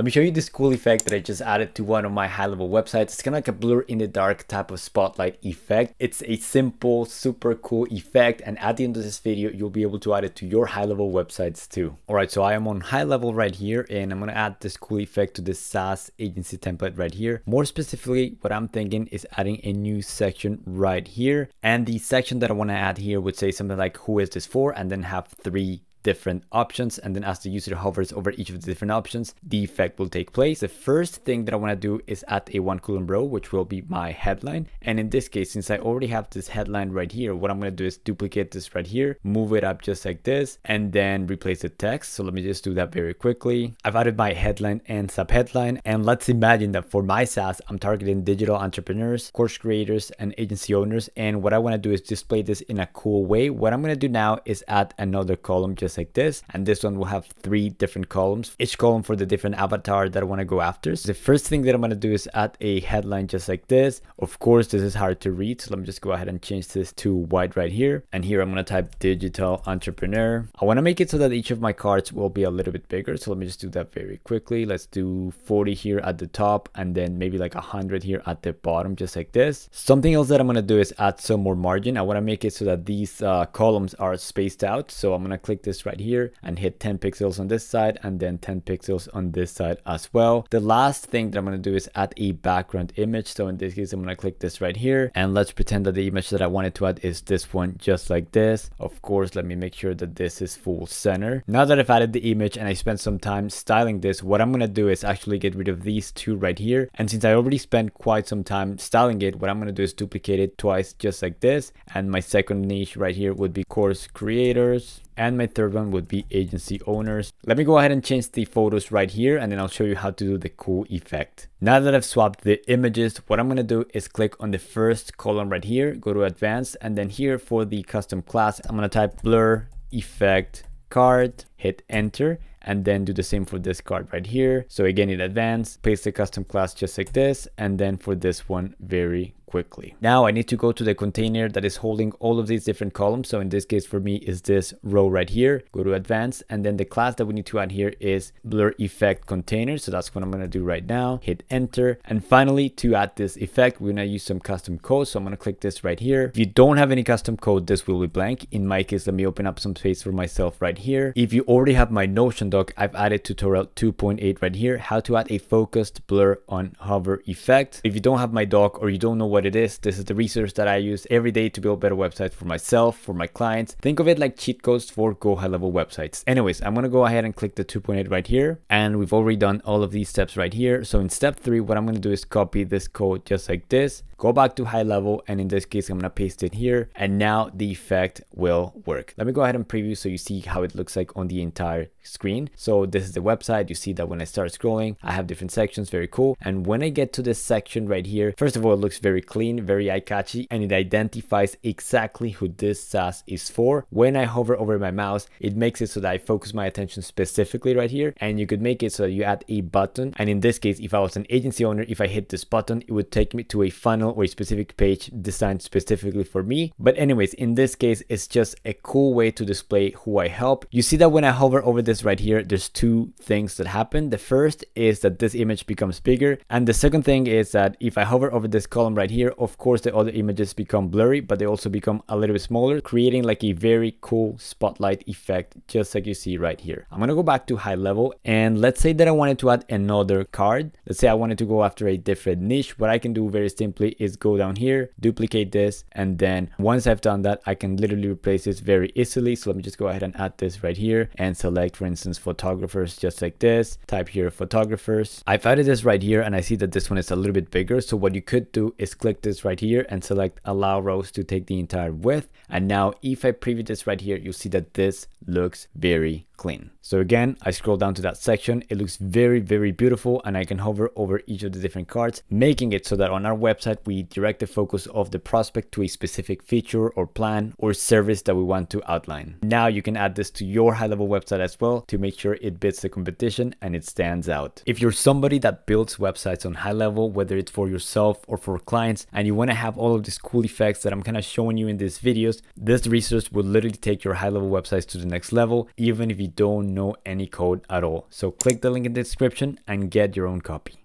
Let me show you this cool effect that I just added to one of my HighLevel websites. It's kind of like a blur in the dark type of spotlight effect. It's a simple, super cool effect. And at the end of this video, you'll be able to add it to your HighLevel websites too. All right, so I am on HighLevel right here and I'm gonna add this cool effect to this SaaS agency template right here. More specifically, what I'm thinking is adding a new section right here. And the section that I wanna add here would say something like, who is this for? And then have three different options and then as the user hovers over each of the different options the effect will take place. The first thing that i want to do is add a one column row which will be my headline. And in this case since i already have this headline right here what i'm going to do is duplicate this right here move it up just like this and then replace the text. So let me just do that very quickly. I've added my headline and subheadline and let's imagine that for my SaaS I'm targeting digital entrepreneurs course creators and agency owners. And what I want to do is display this in a cool way. What I'm going to do now is add another column just just like this. And this one will have three different columns, each column for the different avatar that I want to go after. So the first thing that I'm going to do is add a headline just like this. Of course, this is hard to read. So let me just go ahead and change this to white right here. And here I'm going to type digital entrepreneur. I want to make it so that each of my cards will be a little bit bigger. So let me just do that very quickly. Let's do 40 here at the top and then maybe like 100 here at the bottom, just like this. Something else that I'm going to do is add some more margin. I want to make it so that these uh, columns are spaced out. So I'm going to click this right here and hit 10 pixels on this side and then 10 pixels on this side as well. The last thing that I'm going to do is add a background image. So in this case, I'm going to click this right here and let's pretend that the image that I wanted to add is this one just like this. Of course, let me make sure that this is full center. Now that I've added the image and I spent some time styling this, what I'm going to do is actually get rid of these two right here. And since I already spent quite some time styling it, what I'm going to do is duplicate it twice just like this. And my second niche right here would be course creators and my third one would be agency owners. Let me go ahead and change the photos right here and then I'll show you how to do the cool effect. Now that I've swapped the images, what I'm to do is click on the first column right here, go to advanced and then here for the custom class, I'm to type blur effect card, hit enter and then do the same for this card right here. So again in advanced, paste the custom class just like this and then for this one very quickly. Now I need to go to the container that is holding all of these different columns. So in this case for me is this row right here. Go to advanced and then the class that we need to add here is blur effect container. So that's what I'm going to do right now. Hit enter. And finally to add this effect, we're going to use some custom code. So I'm going to click this right here. If you don't have any custom code, this will be blank. In my case, let me open up some space for myself right here. If you already have my Notion doc, I've added tutorial 2.8 right here, how to add a focused blur on hover effect. If you don't have my doc or you don't know what what it is. This is the research that I use every day to build better websites for myself, for my clients. Think of it like cheat codes for Go High Level websites. Anyways, I'm gonna go ahead and click the 2.8 right here. And we've already done all of these steps right here. So in step three, what I'm gonna do is copy this code just like this go back to HighLevel and in this case I'm gonna paste it here and now the effect will work. Let me go ahead and preview so you see how it looks like on the entire screen. So this is the website. You see that when I start scrolling, I have different sections, very cool. And when I get to this section right here, first of all, it looks very clean, very eye-catchy, and it identifies exactly who this SaaS is for. When I hover over my mouse, it makes it so that I focus my attention specifically right here. And you could make it so you add a button. And in this case, if I was an agency owner, if I hit this button, it would take me to a funnel or a specific page designed specifically for me. But anyways, in this case, it's just a cool way to display who I help. You see that when I hover over this right here, there's two things that happen. The first is that this image becomes bigger. And the second thing is that if I hover over this column right here, of course, the other images become blurry, but they also become a little bit smaller, creating like a very cool spotlight effect, just like you see right here. I'm gonna go back to HighLevel and let's say that I wanted to add another card. Let's say I wanted to go after a different niche. What I can do very simply is go down here, duplicate this, and then once I've done that, I can literally replace this very easily. So let me just go ahead and add this right here and select, for instance, photographers just like this. Type here photographers. I've added this right here and I see that this one is a little bit bigger. So what you could do is click this right here and select allow rows to take the entire width. And now if I preview this right here, you'll see that this looks very clean. So again, I scroll down to that section. It looks very, very beautiful and I can hover over each of the different cards, making it so that on our website, we direct the focus of the prospect to a specific feature or plan or service that we want to outline. Now you can add this to your HighLevel website as well to make sure it beats the competition and it stands out. If you're somebody that builds websites on HighLevel, whether it's for yourself or for clients, and you want to have all of these cool effects that I'm kind of showing you in these videos, this resource will literally take your HighLevel websites to the next level, even if you don't know any code at all. So click the link in the description and get your own copy.